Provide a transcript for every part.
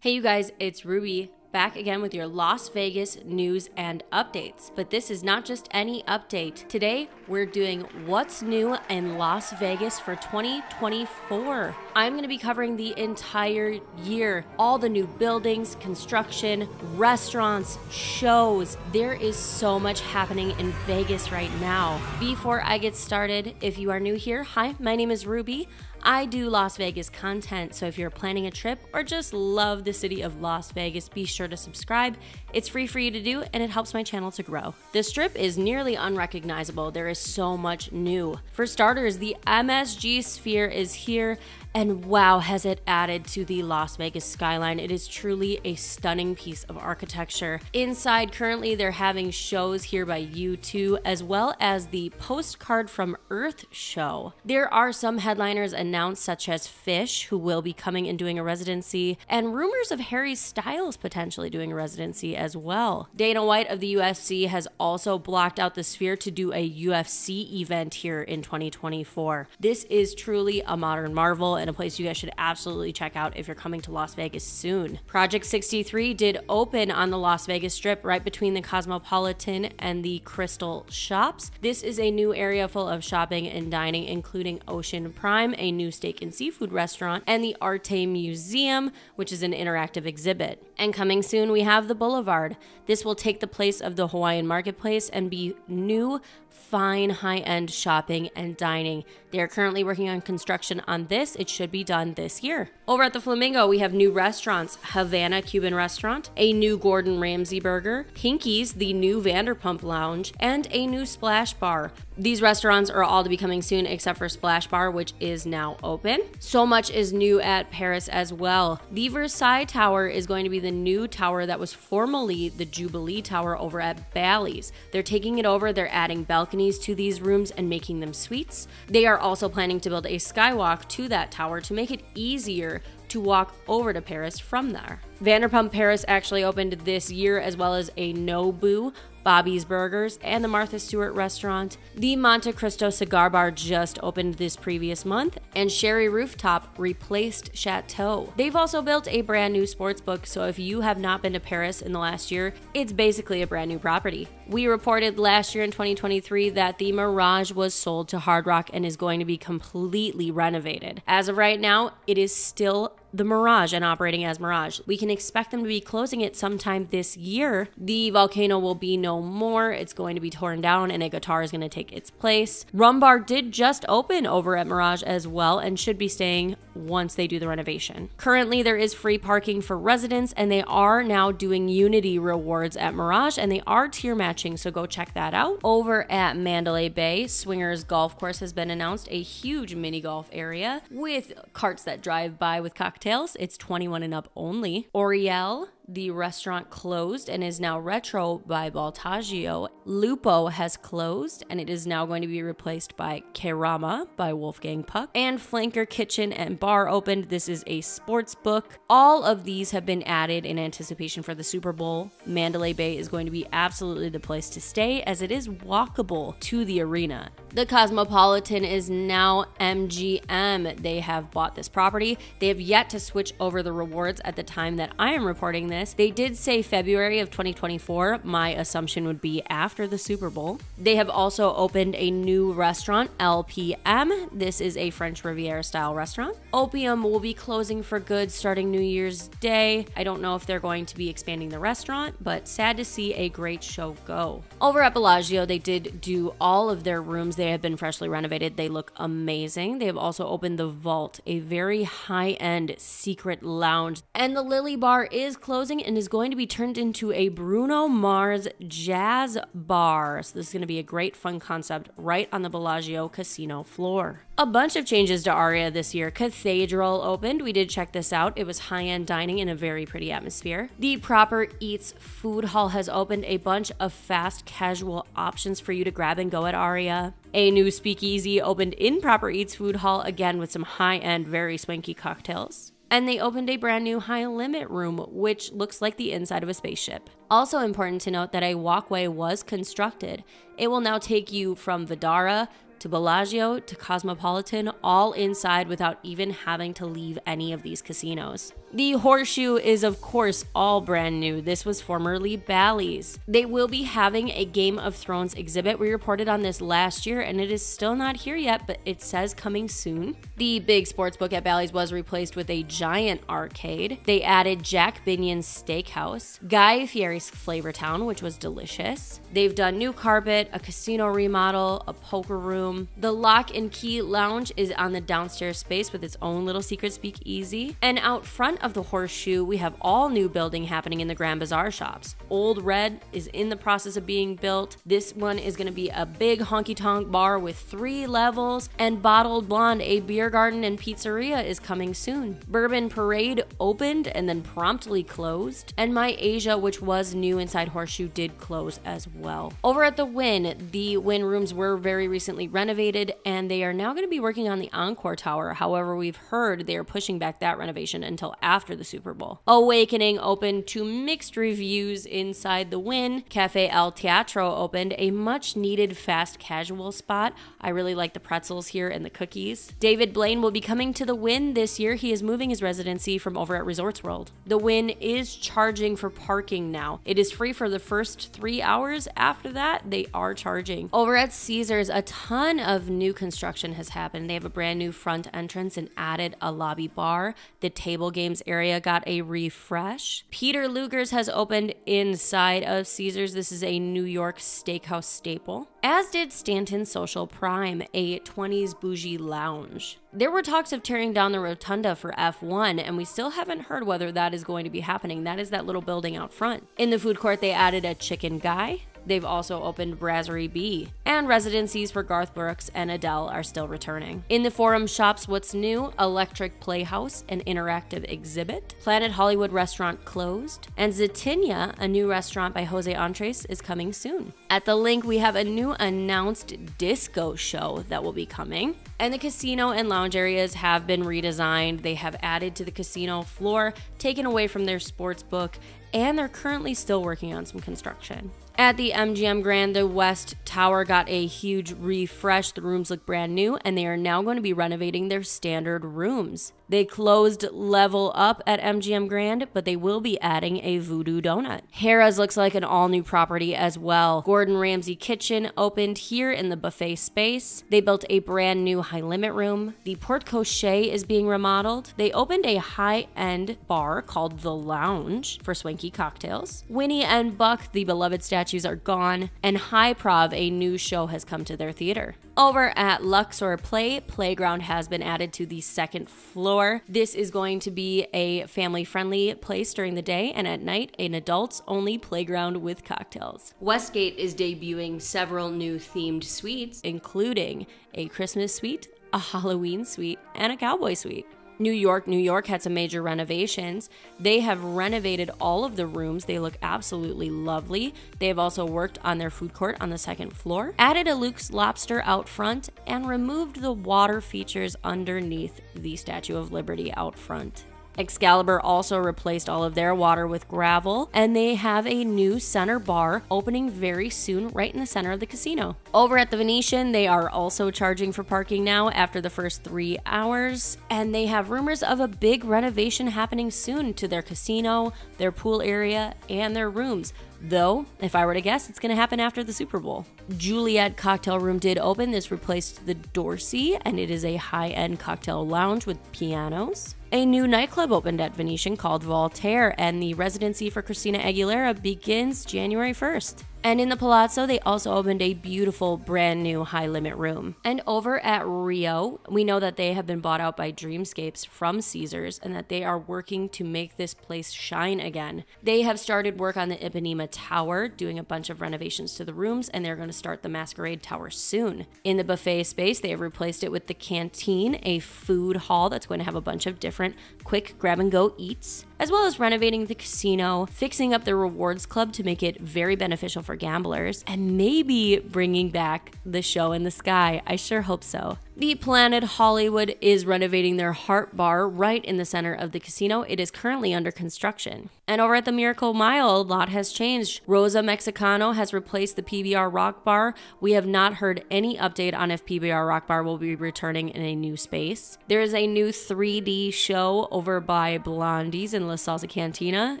Hey, you guys, it's Ruby back again with your Las Vegas news and updates. But this is not just any update. Today, we're doing what's new in Las Vegas for 2024. I'm going to be covering the entire year, all the new buildings, construction, restaurants, shows. There is so much happening in Vegas right now. Before I get started, if you are new here, hi, my name is Ruby. I do Las Vegas content, so if you're planning a trip or just love the city of Las Vegas, be sure to subscribe. It's free for you to do and it helps my channel to grow. The strip is nearly unrecognizable. There is so much new. For starters, the MSG Sphere is here and wow, has it added to the Las Vegas skyline. It is truly a stunning piece of architecture. Inside, currently, they're having shows here by U2, as well as the Postcard from Earth show. There are some headliners announced, such as Phish, who will be coming and doing a residency, and rumors of Harry Styles potentially doing a residency as well. Dana White of the UFC has also blocked out the sphere to do a UFC event here in 2024. This is truly a modern marvel and a place you guys should absolutely check out if you're coming to Las Vegas soon. Project 63 did open on the Las Vegas Strip right between the Cosmopolitan and the Crystal Shops. This is a new area full of shopping and dining, including Ocean Prime, a new steak and seafood restaurant, and the Arte Museum, which is an interactive exhibit. And coming soon, we have the Boulevard. This will take the place of the Hawaiian Marketplace and be new, fine, high end shopping and dining. They are currently working on construction on this. It should be done this year. Over at the Flamingo, we have new restaurants Havana Cuban Restaurant, a new Gordon Ramsay burger, Pinky's, the new Vanderpump Lounge, and a new Splash Bar. These restaurants are all to be coming soon except for Splash Bar, which is now open. So much is new at Paris as well. The Versailles Tower is going to be the new tower that was formerly the Jubilee Tower over at Bally's. They're taking it over, they're adding balconies to these rooms and making them suites. They are also planning to build a skywalk to that tower to make it easier to walk over to Paris from there. Vanderpump Paris actually opened this year as well as a Nobu Bobby's Burgers, and the Martha Stewart restaurant. The Monte Cristo Cigar Bar just opened this previous month, and Sherry Rooftop replaced Chateau. They've also built a brand new sports book, so if you have not been to Paris in the last year, it's basically a brand new property. We reported last year in 2023 that the Mirage was sold to Hard Rock and is going to be completely renovated. As of right now, it is still the Mirage and operating as Mirage. We can expect them to be closing it sometime this year. The volcano will be no more. It's going to be torn down and a guitar is going to take its place. Rum Bar did just open over at Mirage as well and should be staying once they do the renovation. Currently, there is free parking for residents and they are now doing Unity rewards at Mirage and they are tier matching, so go check that out. Over at Mandalay Bay, Swingers Golf Course has been announced a huge mini golf area with carts that drive by with cocktails. It's 21 and up only. Aureole the restaurant closed and is now retro by Voltaggio. Lupo has closed and it is now going to be replaced by Kerama by Wolfgang Puck. And Flanker Kitchen and Bar opened. This is a sports book. All of these have been added in anticipation for the Super Bowl. Mandalay Bay is going to be absolutely the place to stay as it is walkable to the arena. The Cosmopolitan is now MGM. They have bought this property. They have yet to switch over the rewards at the time that I am reporting this. They did say February of 2024. My assumption would be after the Super Bowl. They have also opened a new restaurant, LPM. This is a French Riviera style restaurant. Opium will be closing for good starting New Year's Day. I don't know if they're going to be expanding the restaurant, but sad to see a great show go. Over at Bellagio, they did do all of their rooms they have been freshly renovated. They look amazing. They have also opened the Vault, a very high end secret lounge. And the Lily Bar is closing and is going to be turned into a Bruno Mars jazz bar. So, this is going to be a great fun concept right on the Bellagio casino floor. A bunch of changes to Aria this year. Cathedral opened. We did check this out. It was high end dining in a very pretty atmosphere. The Proper Eats Food Hall has opened a bunch of fast casual options for you to grab and go at Aria. A new speakeasy opened in Proper Eats Food Hall, again with some high end, very swanky cocktails. And they opened a brand new high limit room, which looks like the inside of a spaceship. Also, important to note that a walkway was constructed. It will now take you from Vdara to Bellagio to Cosmopolitan all inside without even having to leave any of these casinos. The Horseshoe is, of course, all brand new. This was formerly Bally's. They will be having a Game of Thrones exhibit. We reported on this last year, and it is still not here yet, but it says coming soon. The big sports book at Bally's was replaced with a giant arcade. They added Jack Binion's Steakhouse, Guy Fieri's Flavortown, which was delicious. They've done new carpet, a casino remodel, a poker room. The Lock and Key Lounge is on the downstairs space with its own little secret speakeasy. And out front of the Horseshoe, we have all new building happening in the Grand Bazaar shops. Ole Red is in the process of being built. This one is going to be a big honky tonk bar with three levels, and Bottled Blonde, a beer garden and pizzeria, is coming soon. Bourbon Parade opened and then promptly closed, and My Asia, which was new inside Horseshoe, did close as well. Over at the Wynn, the Wynn rooms were very recently renovated, and they are now going to be working on the Encore Tower. However, we've heard they are pushing back that renovation until after the Super Bowl. Awakening opened to mixed reviews inside the Wynn. Cafe El Teatro opened a much needed fast casual spot. I really like the pretzels here and the cookies. David Blaine will be coming to the Wynn this year. He is moving his residency from over at Resorts World. The Wynn is charging for parking now. It is free for the first three hours. After that, they are charging. Over at Caesars, a ton of new construction has happened. They have a brand new front entrance and added a lobby bar. The table games area got a refresh. Peter Luger's has opened inside of Caesars. This is a New York steakhouse staple. As did Stanton Social Prime, a 20s bougie lounge. There were talks of tearing down the rotunda for F1, and we still haven't heard whether that is going to be happening. That is that little building out front. In the food court, they added a chicken guy, They've also opened Brasserie B, and residencies for Garth Brooks and Adele are still returning. In the Forum shops, what's new? Electric Playhouse, an interactive exhibit. Planet Hollywood restaurant closed, and Zaytinya, a new restaurant by Jose Andres, is coming soon. At the LINQ, we have a new announced disco show that will be coming. And the casino and lounge areas have been redesigned. They have added to the casino floor, taken away from their sports book, and they're currently still working on some construction. At the MGM Grand, the West Tower got a huge refresh. The rooms look brand new, and they are now going to be renovating their standard rooms. They closed level up at MGM Grand, but they will be adding a voodoo donut. Harrah's looks like an all new property as well. Gordon Ramsay Kitchen opened here in the buffet space. They built a brand new high limit room. The Porte Cochere is being remodeled. They opened a high end bar called The Lounge for swanky cocktails. Winnie and Buck, the beloved statues, are gone. And Hyprov, a new show, has come to their theater. Over at Luxor Play, Playground has been added to the second floor. This is going to be a family friendly place during the day and at night, an adults only playground with cocktails. Westgate is debuting several new themed suites, including a Christmas suite, a Halloween suite, and a cowboy suite. New York, New York had some major renovations. They have renovated all of the rooms. They look absolutely lovely. They have also worked on their food court on the second floor, added a Luke's Lobster out front, and removed the water features underneath the Statue of Liberty out front. Excalibur also replaced all of their water with gravel, and they have a new center bar opening very soon right in the center of the casino. Over at the Venetian, they are also charging for parking now after the first three hours, and they have rumors of a big renovation happening soon to their casino, their pool area, and their rooms. Though, if I were to guess, it's going to happen after the Super Bowl. Juliet Cocktail Room did open. This replaced the Dorsey, and it is a high end cocktail lounge with pianos. A new nightclub opened at Venetian called Voltaire, and the residency for Christina Aguilera begins January 1st. And in the Palazzo, they also opened a beautiful brand new high limit room. And over at Rio, we know that they have been bought out by Dreamscapes from Caesars and that they are working to make this place shine again. They have started work on the Ipanema Tower, doing a bunch of renovations to the rooms, and they're going to start the Masquerade Tower soon. In the buffet space, they have replaced it with the Canteen, a food hall that's going to have a bunch of different quick grab and go eats, as well as renovating the casino, fixing up the rewards club to make it very beneficial for gamblers, and maybe bringing back the show in the sky. I sure hope so. The Planet Hollywood is renovating their Heart Bar right in the center of the casino. It is currently under construction. And over at the Miracle Mile, a lot has changed. Rosa Mexicano has replaced the PBR Rock Bar. We have not heard any update on if PBR Rock Bar will be returning in a new space. There is a new 3D show over by Blondie's in La Salsa Cantina.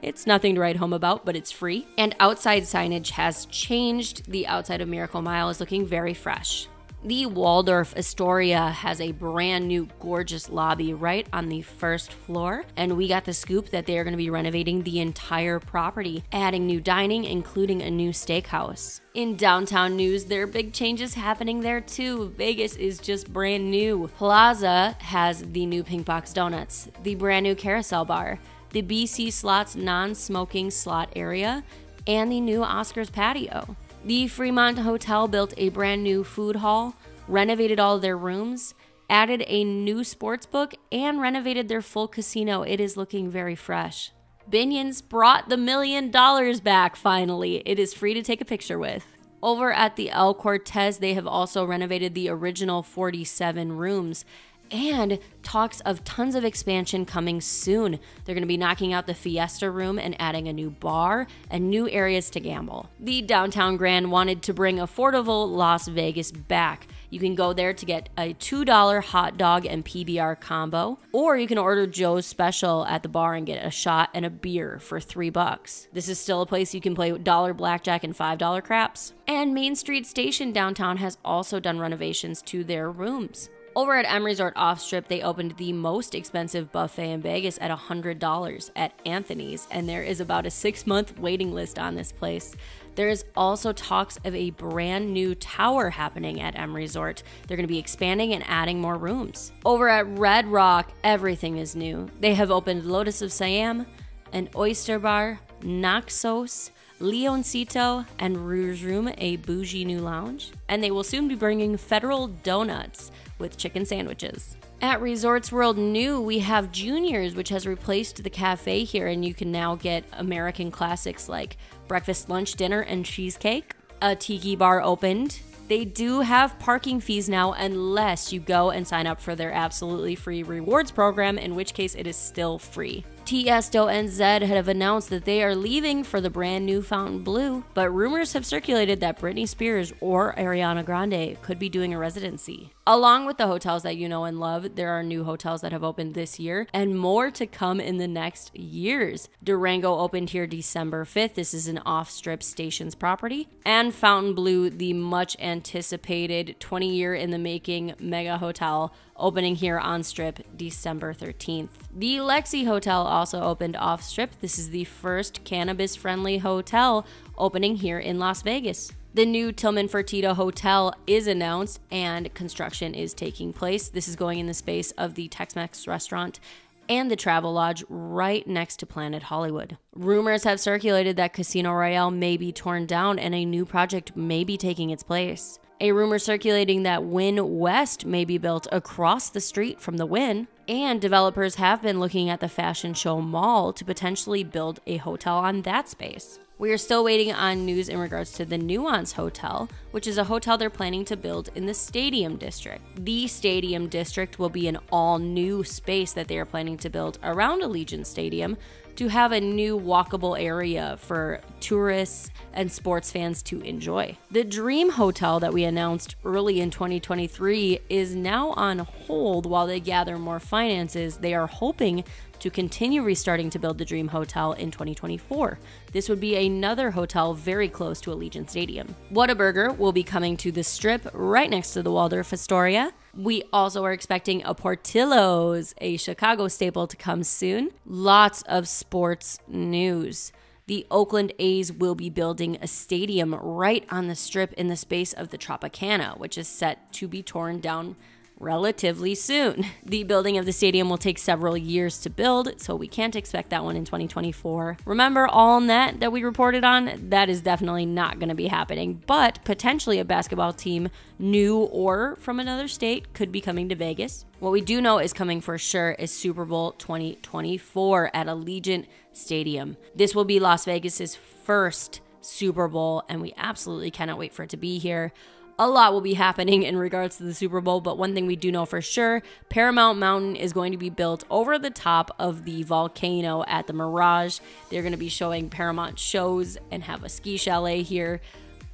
It's nothing to write home about, but it's free. And outside signage has changed. The outside of Miracle Mile is looking very fresh. The Waldorf Astoria has a brand new gorgeous lobby right on the first floor, and we got the scoop that they are going to be renovating the entire property, adding new dining, including a new steakhouse. In downtown news, there are big changes happening there too. Vegas is just brand new. Plaza has the new Pink Box Donuts, the brand new Carousel Bar, the BC Slots non smoking slot area, and the new Oscars patio. The Fremont Hotel built a brand new food hall, renovated all their rooms, added a new sports book, and renovated their full casino. It is looking very fresh. Binion's brought the million dollars back finally. It is free to take a picture with. Over at the El Cortez, they have also renovated the original 47 rooms and talks of tons of expansion coming soon. They're going to be knocking out the Fiesta room and adding a new bar and new areas to gamble. The Downtown Grand wanted to bring affordable Las Vegas back. You can go there to get a $2 hot dog and PBR combo, or you can order Joe's special at the bar and get a shot and a beer for 3 bucks. This is still a place you can play dollar blackjack and $5 craps. And Main Street Station downtown has also done renovations to their rooms. Over at M Resort Off Strip, they opened the most expensive buffet in Vegas at $100 at Anthony's, and there is about a six month waiting list on this place. There is also talks of a brand new tower happening at M Resort. They're going to be expanding and adding more rooms. Over at Red Rock, everything is new. They have opened Lotus of Siam, an oyster bar, Naxos, Leoncito, and Rouge Room, a bougie new lounge. And they will soon be bringing Federal Donuts with chicken sandwiches. At Resorts World New, we have Juniors, which has replaced the cafe here, and you can now get American classics like breakfast, lunch, dinner, and cheesecake. A tiki bar opened. They do have parking fees now, unless you go and sign up for their absolutely free rewards program, in which case it is still free. Tiesto and Zedd have announced that they are leaving for the brand new Fontainebleau, but rumors have circulated that Britney Spears or Ariana Grande could be doing a residency. Along with the hotels that you know and love, there are new hotels that have opened this year and more to come in the next years. Durango opened here December 5th. This is an off strip stations property. And Fontainebleau, the much anticipated 20 year in the making mega hotel, opening here on Strip December 13th. The Lexi Hotel also opened off Strip. This is the first cannabis friendly hotel opening here in Las Vegas. The new Tilman Fertitta Hotel is announced and construction is taking place. This is going in the space of the Tex Mex restaurant and the Travelodge right next to Planet Hollywood. Rumors have circulated that Casino Royale may be torn down and a new project may be taking its place. A rumor circulating that Wynn West may be built across the street from the Wynn, and developers have been looking at the Fashion Show Mall to potentially build a hotel on that space. We are still waiting on news in regards to the Nuance Hotel, which is a hotel they're planning to build in the Stadium District. The Stadium District will be an all new space that they are planning to build around Allegiant Stadium to have a new walkable area for tourists and sports fans to enjoy. The Dream Hotel that we announced early in 2023 is now on hold while they gather more finances. They are hoping to continue restarting to build the Dream Hotel in 2024. This would be another hotel very close to Allegiant Stadium. Whataburger will be coming to the strip right next to the Waldorf Astoria. We also are expecting a Portillo's, a Chicago staple, to come soon. Lots of sports news. The Oakland A's will be building a stadium right on the strip in the space of the Tropicana, which is set to be torn down relatively soon. The building of the stadium will take several years to build, so we can't expect that one in 2024. Remember all net that we reported on? That is definitely not going to be happening, but potentially a basketball team, new or from another state, could be coming to Vegas. What we do know is coming for sure is Super Bowl 2024 at Allegiant Stadium. This will be Las Vegas's first Super Bowl, and we absolutely cannot wait for it to be here. A lot will be happening in regards to the Super Bowl, but one thing we do know for sure Paramount Mountain is going to be built over the top of the volcano at the Mirage. They're going to be showing Paramount shows and have a ski chalet here.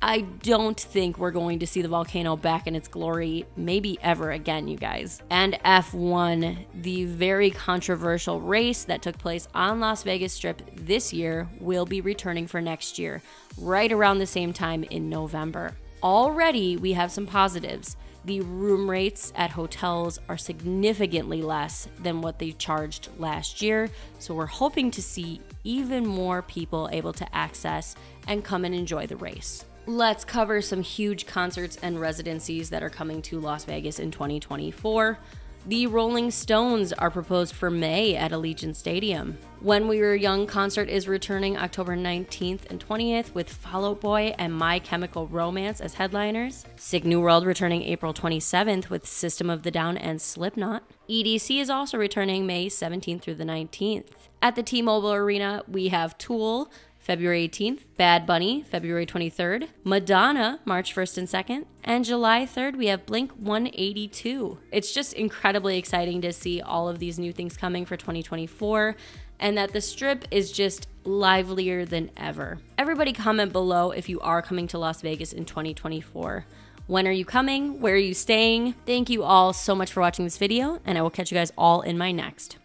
I don't think we're going to see the volcano back in its glory, maybe ever again, you guys. And F1, the very controversial race that took place on Las Vegas Strip this year, will be returning for next year, right around the same time in November. Already, we have some positives. The room rates at hotels are significantly less than what they charged last year, so we're hoping to see even more people able to access and come and enjoy the race let's cover some huge concerts and residencies that are coming to Las Vegas in 2024. The Rolling Stones are proposed for May at Allegiant Stadium. When We Were Young concert is returning October 19th and 20th with Fall Out Boy and My Chemical Romance as headliners. Sick New World returning April 27th with System of the Down and Slipknot. EDC is also returning May 17th through the 19th. At the T-Mobile Arena, we have Tool, February 18th, Bad Bunny, February 23rd, Madonna, March 1st and 2nd, and July 3rd, we have Blink 182. It's just incredibly exciting to see all of these new things coming for 2024 and that the strip is just livelier than ever. Everybody comment below if you are coming to Las Vegas in 2024. When are you coming? Where are you staying? Thank you all so much for watching this video, and I will catch you guys all in my next.